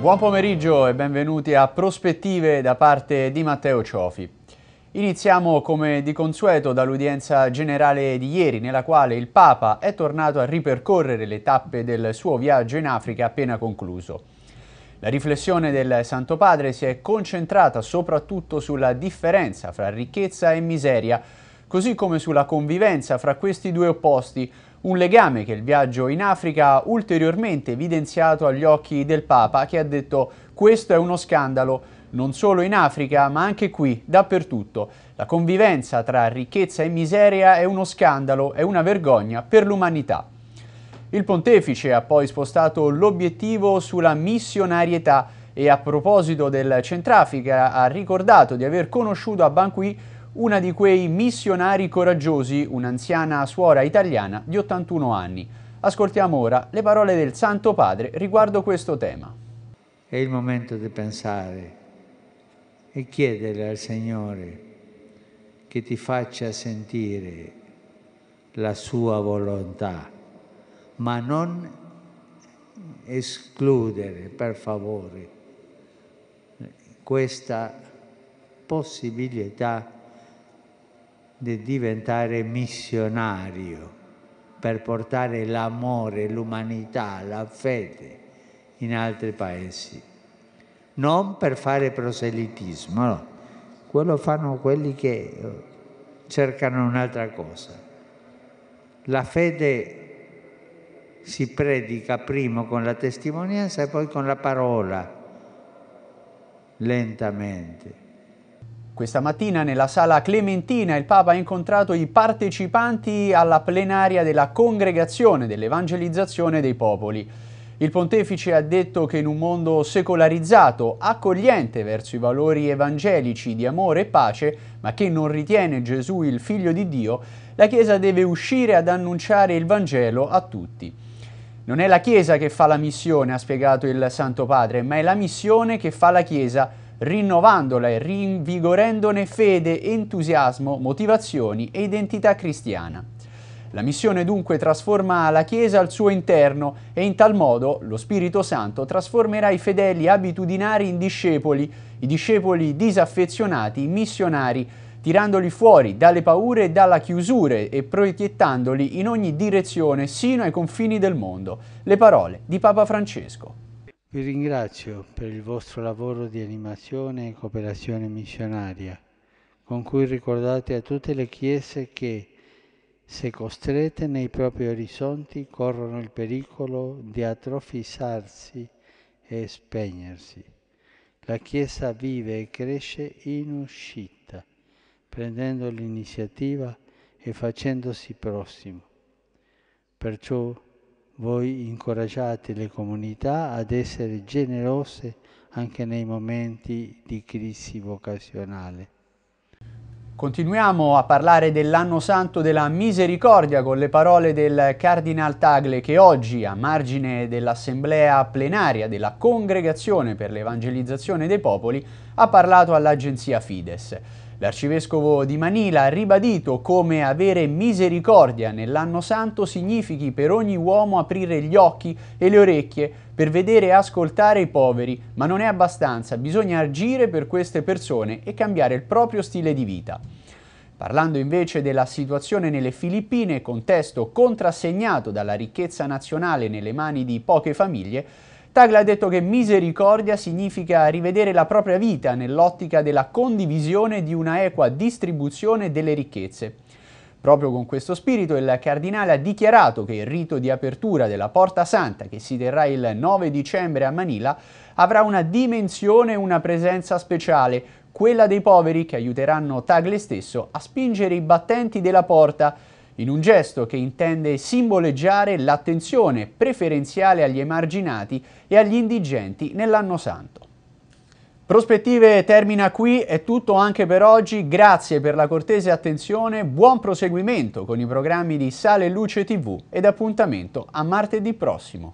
Buon pomeriggio e benvenuti a Prospettive da parte di Matteo Ciofi. Iniziamo come di consueto dall'udienza generale di ieri nella quale il Papa è tornato a ripercorrere le tappe del suo viaggio in Africa appena concluso. La riflessione del Santo Padre si è concentrata soprattutto sulla differenza fra ricchezza e miseria, così come sulla convivenza fra questi due opposti, un legame che il viaggio in Africa ha ulteriormente evidenziato agli occhi del Papa che ha detto questo è uno scandalo non solo in Africa ma anche qui, dappertutto. La convivenza tra ricchezza e miseria è uno scandalo, è una vergogna per l'umanità. Il pontefice ha poi spostato l'obiettivo sulla missionarietà e a proposito del Centrafrica ha ricordato di aver conosciuto a Banqui una di quei missionari coraggiosi, un'anziana suora italiana di 81 anni. Ascoltiamo ora le parole del Santo Padre riguardo questo tema. È il momento di pensare e chiedere al Signore che ti faccia sentire la sua volontà, ma non escludere, per favore, questa possibilità di diventare missionario per portare l'amore, l'umanità, la fede in altri paesi. Non per fare proselitismo, no. quello fanno quelli che eh, cercano un'altra cosa. La fede si predica prima con la testimonianza e poi con la parola, lentamente. Questa mattina nella sala Clementina il Papa ha incontrato i partecipanti alla plenaria della Congregazione dell'Evangelizzazione dei Popoli. Il pontefice ha detto che in un mondo secolarizzato, accogliente verso i valori evangelici di amore e pace, ma che non ritiene Gesù il figlio di Dio, la Chiesa deve uscire ad annunciare il Vangelo a tutti. Non è la Chiesa che fa la missione, ha spiegato il Santo Padre, ma è la missione che fa la Chiesa rinnovandola e rinvigorendone fede, entusiasmo, motivazioni e identità cristiana. La missione dunque trasforma la Chiesa al suo interno e in tal modo lo Spirito Santo trasformerà i fedeli abitudinari in discepoli, i discepoli disaffezionati missionari, tirandoli fuori dalle paure e dalla chiusure e proiettandoli in ogni direzione sino ai confini del mondo. Le parole di Papa Francesco. Vi ringrazio per il vostro lavoro di animazione e cooperazione missionaria, con cui ricordate a tutte le chiese che, se costrette nei propri orizzonti, corrono il pericolo di atrofissarsi e spegnersi. La Chiesa vive e cresce in uscita, prendendo l'iniziativa e facendosi prossimo. Perciò voi incoraggiate le comunità ad essere generose anche nei momenti di crisi vocazionale. Continuiamo a parlare dell'anno santo della misericordia con le parole del Cardinal Tagle che oggi, a margine dell'assemblea plenaria della Congregazione per l'Evangelizzazione dei Popoli, ha parlato all'agenzia Fides. L'arcivescovo di Manila ha ribadito come avere misericordia nell'anno santo significhi per ogni uomo aprire gli occhi e le orecchie per vedere e ascoltare i poveri, ma non è abbastanza, bisogna agire per queste persone e cambiare il proprio stile di vita. Parlando invece della situazione nelle Filippine, contesto contrassegnato dalla ricchezza nazionale nelle mani di poche famiglie, Taglia ha detto che misericordia significa rivedere la propria vita nell'ottica della condivisione di una equa distribuzione delle ricchezze. Proprio con questo spirito il cardinale ha dichiarato che il rito di apertura della Porta Santa, che si terrà il 9 dicembre a Manila, avrà una dimensione e una presenza speciale, quella dei poveri che aiuteranno Tagle stesso a spingere i battenti della porta in un gesto che intende simboleggiare l'attenzione preferenziale agli emarginati e agli indigenti nell'anno santo. Prospettive termina qui, è tutto anche per oggi, grazie per la cortese attenzione, buon proseguimento con i programmi di Sale Luce TV ed appuntamento a martedì prossimo.